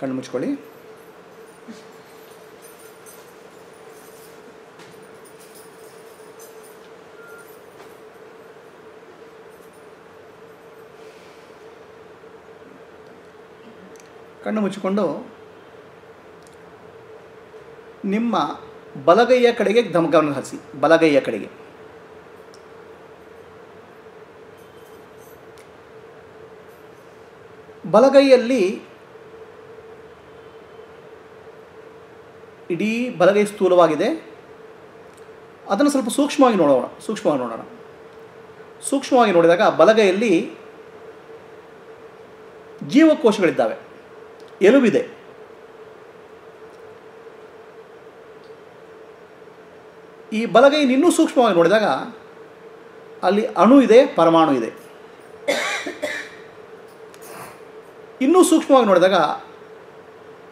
ಕಣ್ಣು ಮುಚ್ಕೊಳ್ಳಿ. ಕಣ್ಣು ಮುಚ್ಚಿಕೊಂಡು ನಿಮ್ಮ ಬಲಗೈಯ ಕಡೆಗೆ ಗಮ ಗಮನ ಹರಿಸಿ ಬಲಗೈಯ ಕಡೆಗೆ. ಬಲಗೈಯಲ್ಲಿ ಇಡೀ ಬಲಗೈ ಸ್ಥೂಲವಾಗಿದೆ. ಅದನ್ನು ಸ್ವಲ್ಪ ಸೂಕ್ಷ್ಮವಾಗಿ ನೋಡೋಣ ಸೂಕ್ಷ್ಮವಾಗಿ ನೋಡೋಣ. ಸೂಕ್ಷ್ಮವಾಗಿ ನೋಡಿದಾಗ ಬಲಗೈಯಲ್ಲಿ ಜೀವಕೋಶಗಳಿದ್ದಾವೆ. ಎಲುಬಿದೆ. ಈ ಬಲಗೈ ಇನ್ನೂ ಸೂಕ್ಷ್ಮವಾಗಿ ನೋಡಿದಾಗ ಅಲ್ಲಿ ಅಣು ಇದೆ, ಪರಮಾಣು ಇದೆ. ಇನ್ನೂ ಸೂಕ್ಷ್ಮವಾಗಿ ನೋಡಿದಾಗ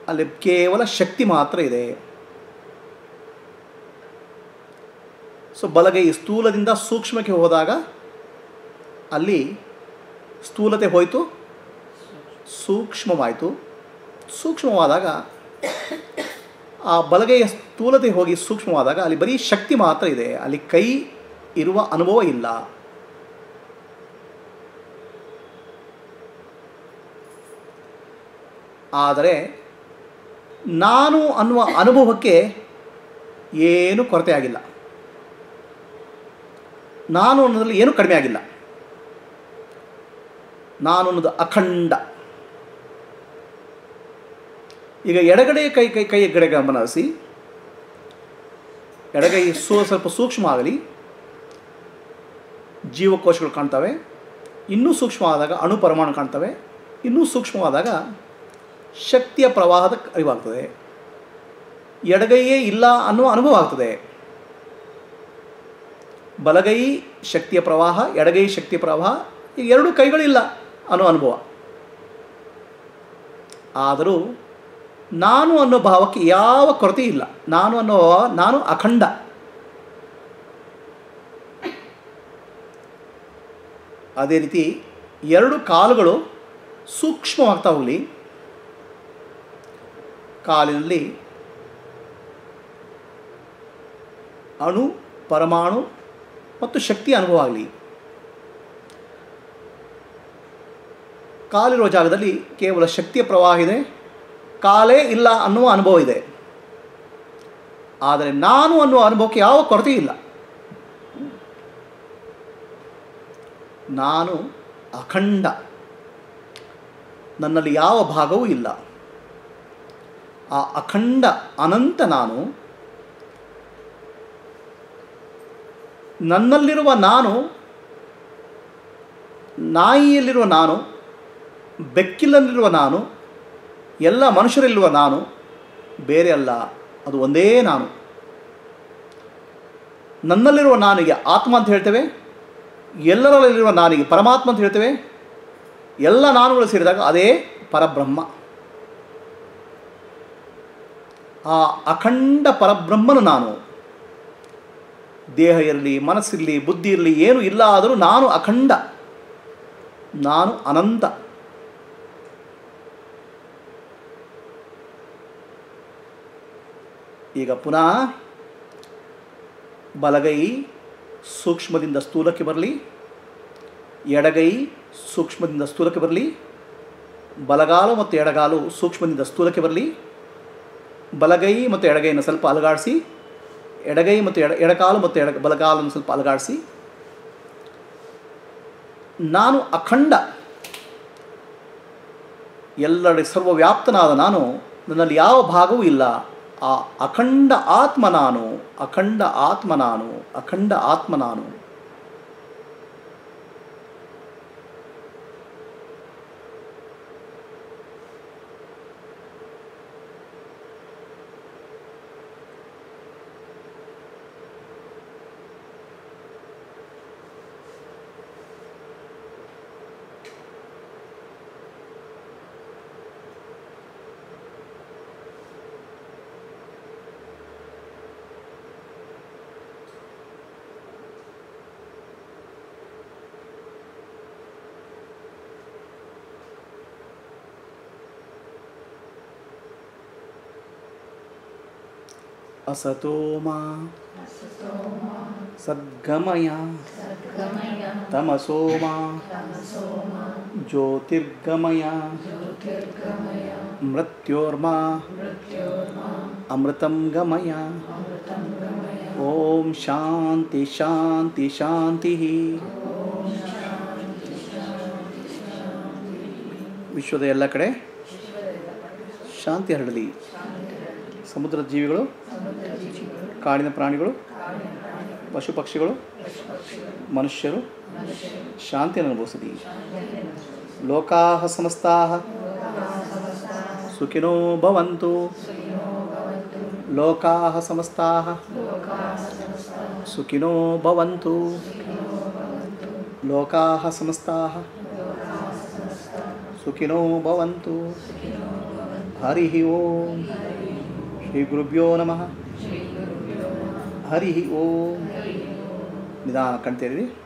ಅಲ್ಲಿ ಕೇವಲ ಶಕ್ತಿ ಮಾತ್ರ ಇದೆ. ಸೊ ಬಲಗೈ ಸ್ಥೂಲದಿಂದ ಸೂಕ್ಷ್ಮಕ್ಕೆ ಹೋದಾಗ ಅಲ್ಲಿ ಸ್ಥೂಲತೆ ಹೋಯಿತು, ಸೂಕ್ಷ್ಮವಾಯಿತು. ಸೂಕ್ಷ್ಮವಾದಾಗ ಆ ಬಲಗೈಯ ಸ್ಥೂಲತೆ ಹೋಗಿ ಸೂಕ್ಷ್ಮವಾದಾಗ ಅಲ್ಲಿ ಬರೀ ಶಕ್ತಿ ಮಾತ್ರ ಇದೆ. ಅಲ್ಲಿ ಕೈ ಇರುವ ಅನುಭವ ಇಲ್ಲ. ಆದರೆ ನಾನು ಅನ್ನುವ ಅನುಭವಕ್ಕೆ ಏನು ಕೊರತೆ ಆಗಿಲ್ಲ ನಾನು ಅನ್ನೋದ್ರಲ್ಲಿ ಏನೂ ಕಡಿಮೆ ಆಗಿಲ್ಲ. ನಾನು ಅನ್ನೋದು ಅಖಂಡ. ಈಗ ಎಡಗಡೆ ಕೈ ಕೈ ಕೈ ಎಡಗಡೆ ಗಮನಿಸಿ ಎಡಗೈ ಸೂ, ಸ್ವಲ್ಪ ಸೂಕ್ಷ್ಮ ಆಗಲಿ ಜೀವಕೋಶಗಳು ಕಾಣ್ತವೆ. ಇನ್ನೂ ಸೂಕ್ಷ್ಮವಾದಾಗ ಅಣು ಪರಮಾಣು ಕಾಣ್ತವೆ. ಇನ್ನೂ ಸೂಕ್ಷ್ಮವಾದಾಗ ಶಕ್ತಿಯ ಪ್ರವಾಹದ ಅರಿವಾಗ್ತದೆ. ಎಡಗೈಯೇ ಇಲ್ಲ ಅನ್ನುವ ಅನುಭವ ಆಗ್ತದೆ. ಬಲಗೈ ಶಕ್ತಿಯ ಪ್ರವಾಹ, ಎಡಗೈ ಶಕ್ತಿಯ ಪ್ರವಾಹ ಈಗ ಎರಡು ಕೈಗಳಿಲ್ಲ ಅನ್ನೋ ಅನುಭವ. ಆದರೂ ನಾನು ಅನ್ನೋ ಭಾವಕ್ಕೆ ಯಾವ ಕೊರತೆ ಇಲ್ಲ. ನಾನು ಅನ್ನೋ ನಾನು ಅಖಂಡ. ಅದೇ ರೀತಿ ಎರಡು ಕಾಲುಗಳು ಸೂಕ್ಷ್ಮವಾಗ್ತಾ ಹೋಗಲಿ. ಕಾಲಿನಲ್ಲಿ ಅಣು, ಪರಮಾಣು ಮತ್ತು ಶಕ್ತಿ ಅನುಭವ ಆಗಲಿ. ಕಾಲಿರುವ ಜಾಗದಲ್ಲಿ ಕೇವಲ ಶಕ್ತಿಯ ಪ್ರವಾಹ ಇದೆ, ಕಾಲೇ ಇಲ್ಲ ಅನ್ನುವ ಅನುಭವ ಇದೆ. ಆದರೆ ನಾನು ಅನ್ನುವ ಅನುಭವಕ್ಕೆ ಯಾವ ಕೊರತೆ ಇಲ್ಲ. ನಾನು ಅಖಂಡ. ನನ್ನಲ್ಲಿ ಯಾವ ಭಾಗವೂ ಇಲ್ಲ. ಆ ಅಖಂಡ ಅನಂತ ನಾನು, ನನ್ನಲ್ಲಿರುವ ನಾನು, ನಾಯಿಯಲ್ಲಿರುವ ನಾನು ಬೆಕ್ಕಿಲ್ಲಲ್ಲಿರುವ ನಾನು, ಎಲ್ಲ ಮನುಷ್ಯರಲ್ಲಿರುವ ನಾನು, ಬೇರೆ ಅಲ್ಲ, ಅದು ಒಂದೇ ನಾನು. ನನ್ನಲ್ಲಿರುವ ನಾನಿಗೆ ಆತ್ಮ ಅಂತ ಹೇಳ್ತೇವೆ, ಎಲ್ಲರಲ್ಲಿರುವ ನಾನಿಗೆ ಪರಮಾತ್ಮ ಅಂತ ಹೇಳ್ತೇವೆ, ಎಲ್ಲ ನಾನುಗಳು ಸೇರಿದಾಗ ಅದೇ ಪರಬ್ರಹ್ಮ. ಆ ಅಖಂಡ ಪರಬ್ರಹ್ಮನು ನಾನು. ದೇಹ ಇರಲಿ, ಮನಸ್ಸಿರಲಿ, ಬುದ್ಧಿ ಇರಲಿ, ಏನು ಇಲ್ಲ ಆದರೂ ನಾನು ಅಖಂಡ. ನಾನು ಅನಂತ. ಈಗ ಪುನಃ ಬಲಗೈ ಸೂಕ್ಷ್ಮದಿಂದ ಸ್ಥೂಲಕ್ಕೆ ಬರಲಿ, ಎಡಗೈ ಸೂಕ್ಷ್ಮದಿಂದ ಸ್ಥೂಲಕ್ಕೆ ಬರಲಿ, ಬಲಗಾಲು ಮತ್ತು ಎಡಗಾಲು ಸೂಕ್ಷ್ಮದಿಂದ ಸ್ಥೂಲಕ್ಕೆ ಬರಲಿ ಬಲಗೈ ಮತ್ತು ಎಡಗೈಯನ್ನು ಸ್ವಲ್ಪ ಅಲಗಾಡಿಸಿ, ಎಡಗೈ ಮತ್ತು ಎಡ, ಎಡಕಾಲು ಮತ್ತು ಎಡ, ಬಲಕಾಲನ್ನು ಸ್ವಲ್ಪ ಅಲಗಾಡಿಸಿ. ನಾನು ಅಖಂಡ ಎಲ್ಲೆಡೆ ಸರ್ವವ್ಯಾಪ್ತನಾದ ನಾನು, ನನ್ನಲ್ಲಿ ಯಾವ ಭಾಗವೂ ಇಲ್ಲ. ಆ ಅಖಂಡ ಆತ್ಮ ನಾನು, ಅಖಂಡ ಆತ್ಮ ನಾನು, ಅಖಂಡ ಆತ್ಮ ನಾನು. असतो मा सद्गमय तमसो मा ज्योतिर्गमय मृत्योर्मा अमृतं गमय ॐ शान्ति शान्ति शान्तिः ವಿಶ್ವದ ಎಲ್ಲ ಕಡೆ ಶಾಂತಿ ಹರಡಲಿ ಸಮುದ್ರದ ಜೀವಿಗಳು ಕಾಡಿನ ಪ್ರಾಣಿಗಳು ಪಶು ಪಕ್ಷಿಗಳು ಮನುಷ್ಯರು ಶಾಂತಿಯನ್ನು ಅನುಭವಿಸಿದೆ. ಲೋಕಾ ಸಮಸ್ತಾ ಸುಖಿನೋ ಭವಂತು. ಲೋಕಾ ಸಮಸ್ತಾ ಸುಖಿನೋ ಭವಂತು. ಲೋಕಾ ಸಮಸ್ತಾ ಸುಖಿನೋ ಭವಂತು. ಹರಿ ಓಂ. ಶ್ರೀ ಗುರುಭ್ಯೋ ನಮಃ. ಹರಿ ಓಂ. ನಿಧಾನ ಕಣ್ತೇರಿ